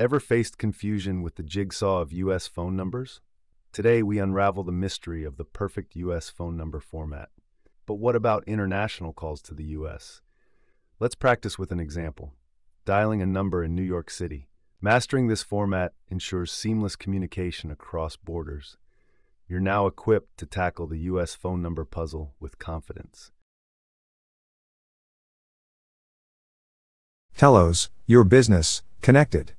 Ever faced confusion with the jigsaw of U.S. phone numbers? Today, we unravel the mystery of the perfect U.S. phone number format. But what about international calls to the U.S.? Let's practice with an example. Dialing a number in New York City. Mastering this format ensures seamless communication across borders. You're now equipped to tackle the U.S. phone number puzzle with confidence. Teloz, your business, connected.